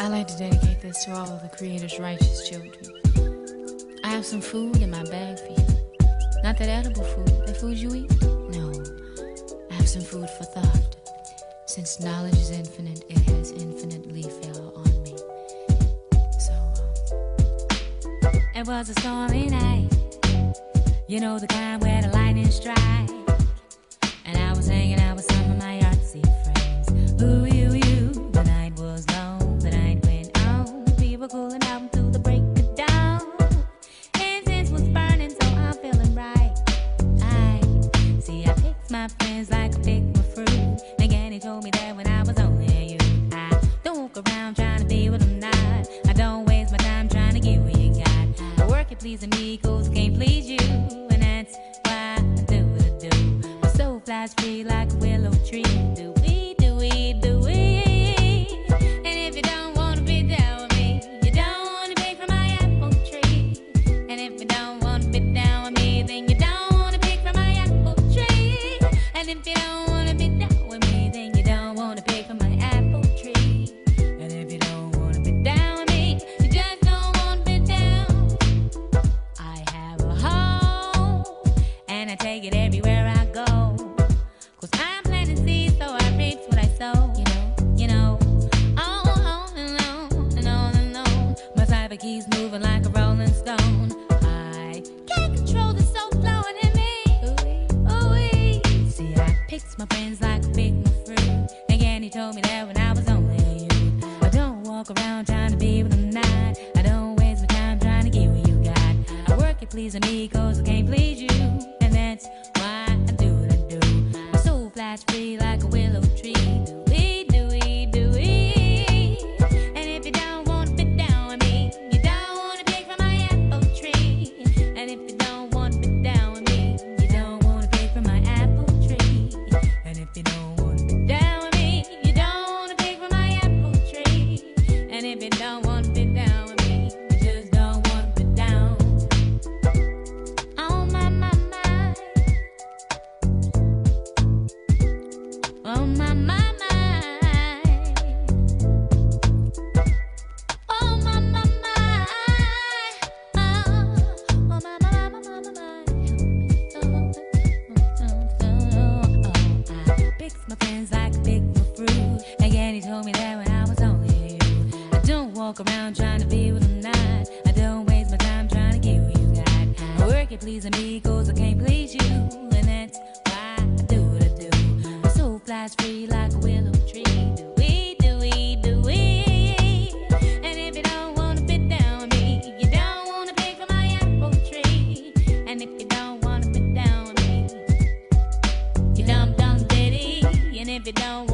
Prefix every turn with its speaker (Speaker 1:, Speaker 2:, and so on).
Speaker 1: I like to dedicate this to all of the Creator's righteous children. I have some food in my bag for you. Not that edible food, that food you eat. No, I have some food for thought. Since knowledge is infinite, it has infinitely fell on me. So, um, it was a stormy night. You know the kind where the lightning strikes. And I was hanging flies free like a willow tree. Do we, do we, do we? And if you don't wanna be down with me, you don't wanna pick from my apple tree. And if you don't wanna be down with me, then you don't wanna pick from my apple tree. And if you don't wanna be down with me, then you don't wanna pick from my apple tree. And if you don't wanna be down with me, you just don't wanna be down. I have a home, and I take it everywhere I go. Cause I'm planting seeds, so I reap what I sow. You know, you know. On, on and on and on and on. My cyber keys moving like a rolling stone. I can't control the soul flowing in me. Ooh, ooh, See, I picked my friends like I picked my fruit. Again, he told me that when I was only a youth. I don't walk around trying to be what I'm not. I don't waste my time trying to get what you got. I work at pleasing me cause I can't please you. And if you don't wanna be down you're pleasing me, cause I can't please you. And that's why I do what I do. My soul flies free like a willow tree. Do we, do we, do we? And if you don't wanna fit down with me, you don't wanna pick from my apple tree. And if you don't wanna fit down with me, you dumb, dumb, ditty. And if you don't